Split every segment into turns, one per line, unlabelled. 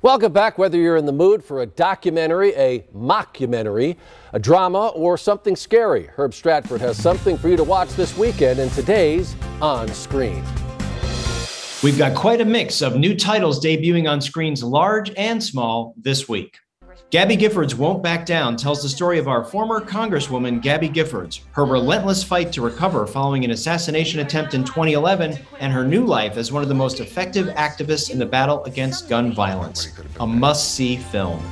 Welcome back. Whether you're in the mood for a documentary, a mockumentary, a drama, or something scary, Herb Stratford has something for you to watch this weekend in today's On Screen.
We've got quite a mix of new titles debuting on screens large and small this week. Gabby Giffords Won't Back Down tells the story of our former Congresswoman, Gabby Giffords, her relentless fight to recover following an assassination attempt in 2011, and her new life as one of the most effective activists in the battle against gun violence. A must see film.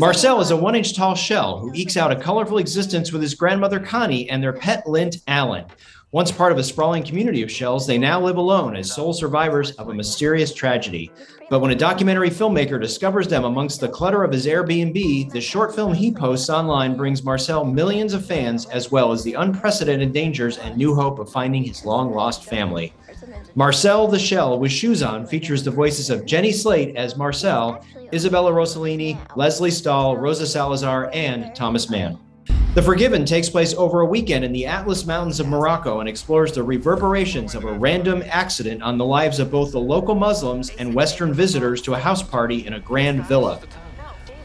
Marcel is a one inch tall shell who ekes out a colorful existence with his grandmother Connie and their pet lint, Alan. Once part of a sprawling community of shells, they now live alone as sole survivors of a mysterious tragedy. But when a documentary filmmaker discovers them amongst the clutter of his Airbnb, the short film he posts online brings Marcel millions of fans, as well as the unprecedented dangers and new hope of finding his long lost family. Marcel the Shell with Shoes On features the voices of Jenny Slate as Marcel, Isabella Rossellini, Lesley Stahl, Rosa Salazar, and Thomas Mann. The Forgiven takes place over a weekend in the Atlas Mountains of Morocco and explores the reverberations of a random accident on the lives of both the local Muslims and Western visitors to a house party in a grand villa.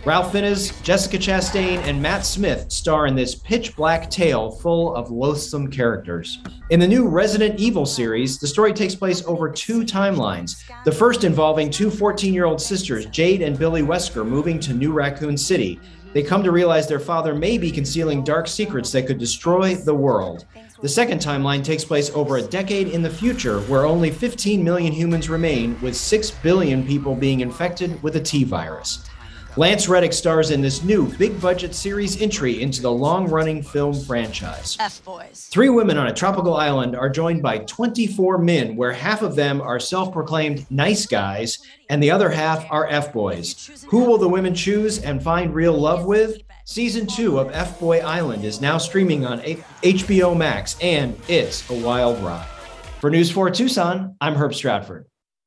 Ralph Fiennes, Jessica Chastain, and Matt Smith star in this pitch black tale full of loathsome characters. In the new Resident Evil series, the story takes place over two timelines. The first involving two 14 year old sisters, Jade and Billie Wesker, moving to New Raccoon City. They come to realize their father may be concealing dark secrets that could destroy the world. The second timeline takes place over a decade in the future, where only 15 million humans remain, with 6 billion people being infected with a T virus. Lance Reddick stars in this new big budget series entry into the long running film franchise. F Boys. Three women on a tropical island are joined by 24 men, where half of them are self proclaimed nice guys and the other half are F Boys. Who will the women choose and find real love with? Season 2 of F Boy Island is now streaming on HBO Max, and it's a wild ride. For News 4 Tucson, I'm Herb Stratford.